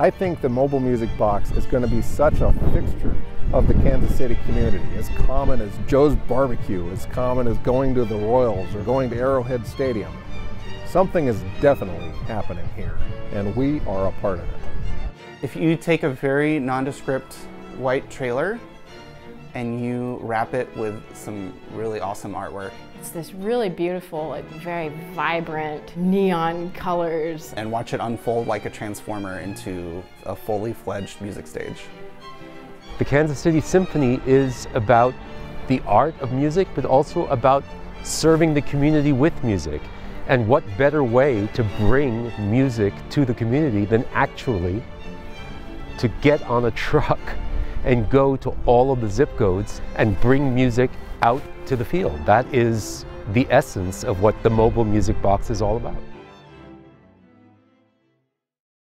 I think the mobile music box is going to be such a fixture of the Kansas City community, as common as Joe's Barbecue, as common as going to the Royals or going to Arrowhead Stadium. Something is definitely happening here, and we are a part of it. If you take a very nondescript white trailer and you wrap it with some really awesome artwork. It's this really beautiful, like very vibrant neon colors. And watch it unfold like a transformer into a fully fledged music stage. The Kansas City Symphony is about the art of music, but also about serving the community with music. And what better way to bring music to the community than actually to get on a truck and go to all of the zip codes and bring music out to the field. That is the essence of what the mobile music box is all about.